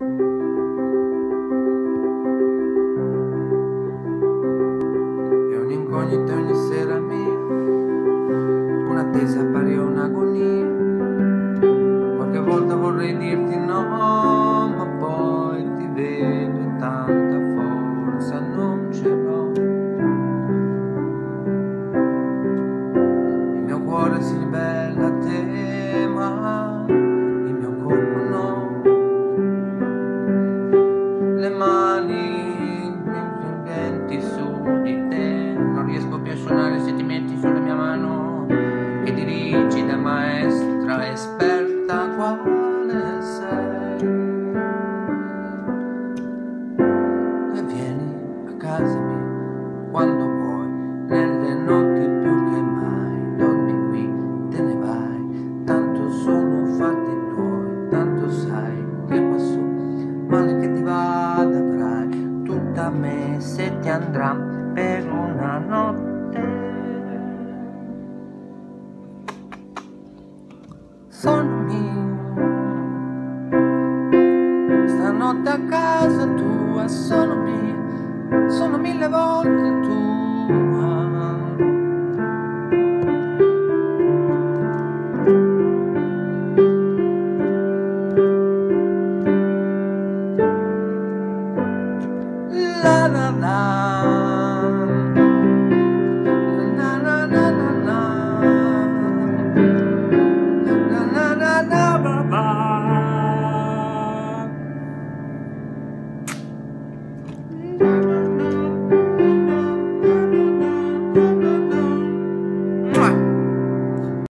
È un'incognita ogni sera mia, un'attesa mani denti su di te, non riesco più a suonare se ti metti sulla mia mano che dirigi da maestra esperta quale sei. E vieni a casa mia quando tutta me se ti andrà per una notte. Sono mio, stanotte a casa tua sono mia, sono mille volte tua. la la la.